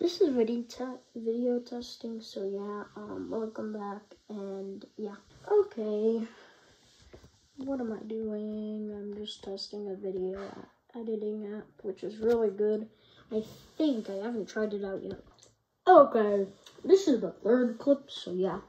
this is video te- video testing, so yeah, um, welcome back, and yeah, okay. What am I doing? I'm just testing a video editing app, which is really good. I think I haven't tried it out yet. Okay, this is the third clip, so yeah.